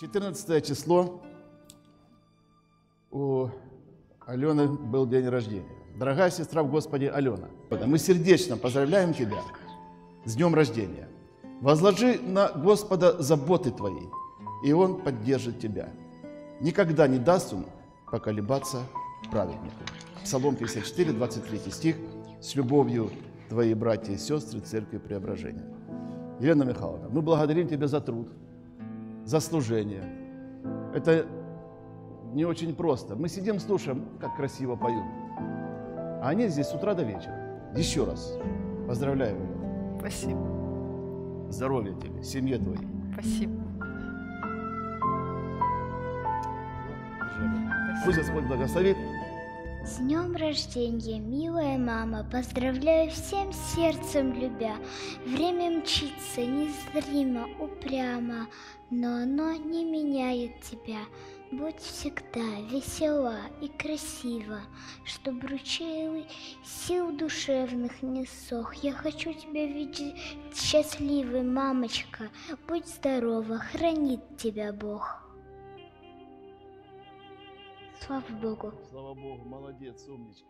14 число у Алены был день рождения. Дорогая сестра в Господе Алена, мы сердечно поздравляем тебя с днем рождения. Возложи на Господа заботы твои, и Он поддержит тебя. Никогда не даст Он поколебаться праведнику. Псалом 54, 23 стих. С любовью, твои братья и сестры Церкви Преображения. Елена Михайловна, мы благодарим тебя за труд, за служение. Это не очень просто. Мы сидим, слушаем, как красиво поют. А они здесь с утра до вечера. Еще раз поздравляю ее. Спасибо. Здоровья тебе, семье твоей. Спасибо. Пусть Господь благословит. С днем рождения, милая мама, поздравляю всем сердцем любя. Время мчится незримо, упрямо, но оно не меняет тебя. Будь всегда весела и красива, чтоб ручей сил душевных не сох. Я хочу тебя видеть счастливой, мамочка. Будь здорова, хранит тебя Бог. Слава Богу. Слава Богу, молодец, умничка.